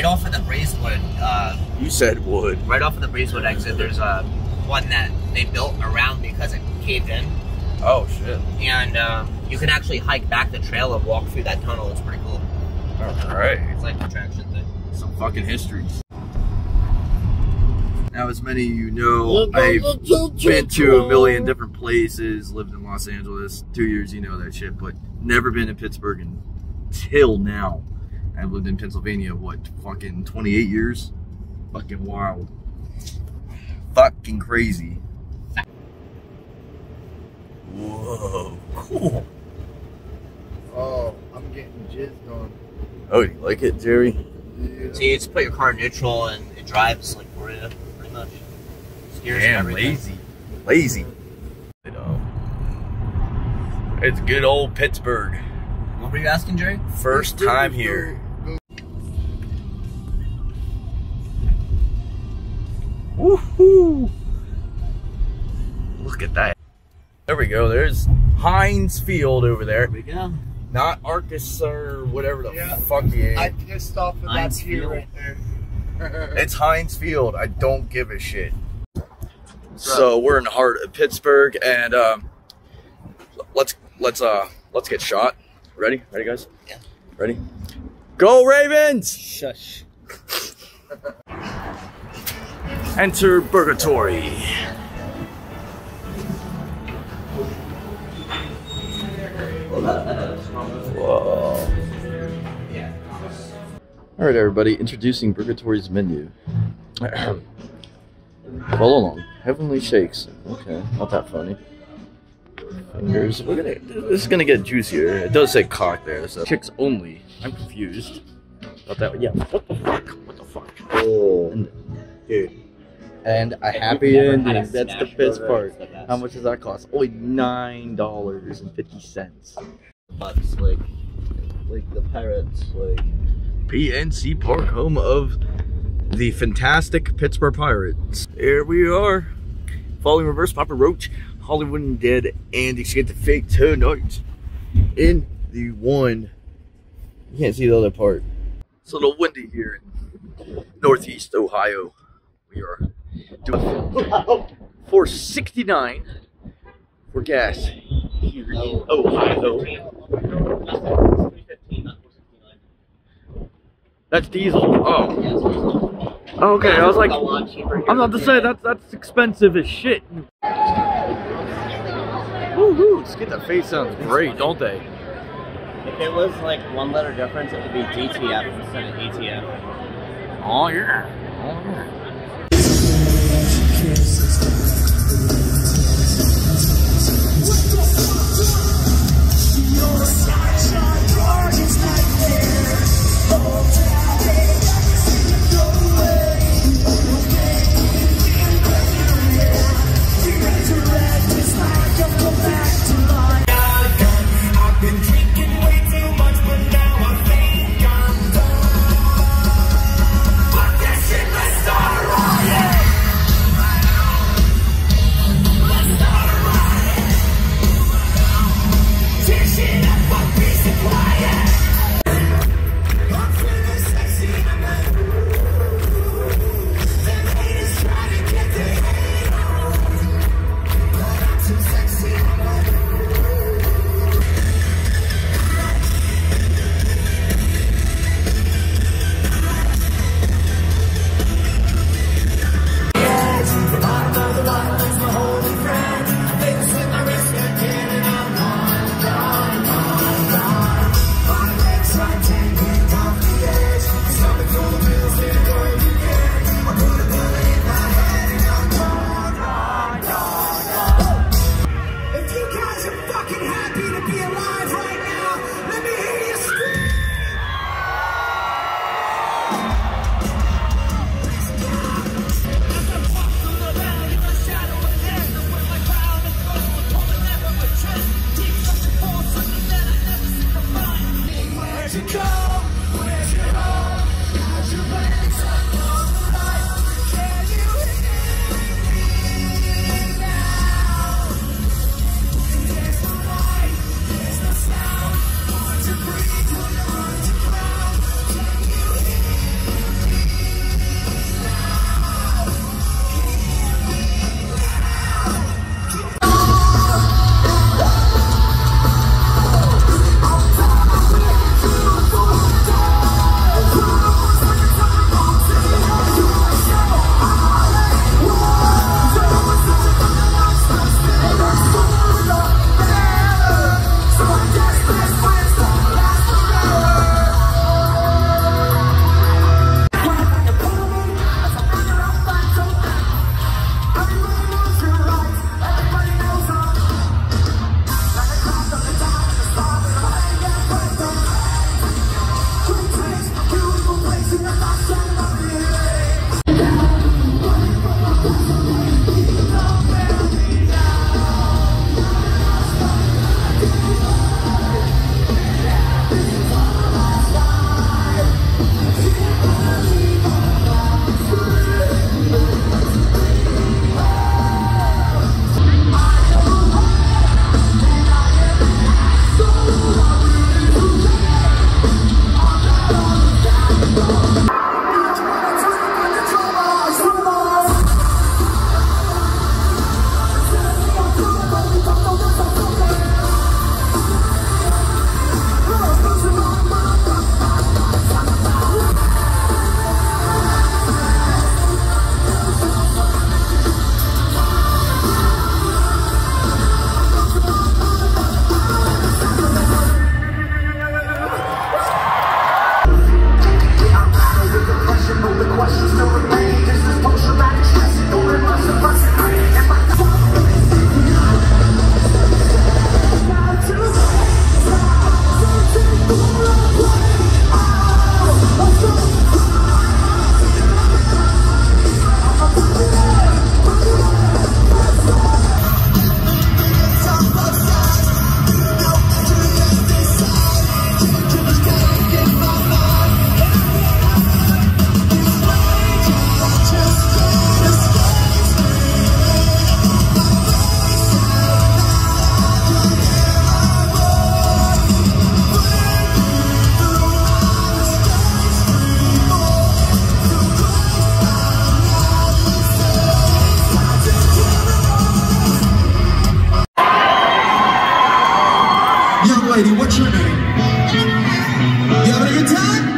right off of the Braeswood, uh, You said wood. right off of the Braeswood exit, there's a one that they built around because it caved in, Oh shit. and um, you can actually hike back the trail and walk through that tunnel. It's pretty cool. All right. It's like an attraction thing. Some fucking history. Now, as many of you know, I've been to a million different places, lived in Los Angeles, two years, you know that shit, but never been in Pittsburgh until now. I've lived in Pennsylvania, what, fucking 28 years? Fucking wild. Fucking crazy. Whoa, cool. Oh, I'm getting jizzed on. Oh, you like it, Jerry? Yeah. So you just put your car in neutral and it drives like for you, pretty much. Steers and Damn, lazy. Lazy. You um, know, it's good old Pittsburgh. What were you asking, Jerry? First time here. Woohoo! Look at that. There we go. There's Heinz Field over there. There we go. Not Arcus or whatever the Yeah. fuck it is. I pissed off at that Heinz pier Field. right there. It's Heinz Field. I don't give a shit. So we're in the heart of Pittsburgh, and um, let's let's uh let's get shot. Ready? Ready, guys? Yeah. Ready? Go Ravens! Shush. Enter Burgatory. Whoa. All right, everybody. Introducing Burgatory's menu. Follow along. Heavenly shakes. Okay, not that funny. Fingers. We're gonna. This is gonna get juicier. It does say cock there, so chicks only. I'm confused about that. one. Yeah. What the fuck? What the fuck? Oh. And, dude. And a happy ending. A That's the best part. the best. How much does that cost? Only nine dollars and fifty cents. Bucks, like, like the pirates, like. PNC Park, home of the fantastic Pittsburgh Pirates. Here we are, Falling in Reverse Papa Roach, Hollywood Undead, and Escape the Fate tonight in the one. You can't see the other part. It's a little windy here in Northeast Ohio. We are doing for 69 for gas here in Ohio. That's diesel. Oh. Oh, okay. I was like, I'm not to say that that's expensive as shit. Woohoo! Skid the face sounds great, don't they? If it was like one letter difference, it would be DTF instead of ETF. Oh yeah. Oh yeah. Tear shit Young lady, what's your name? You having a good time?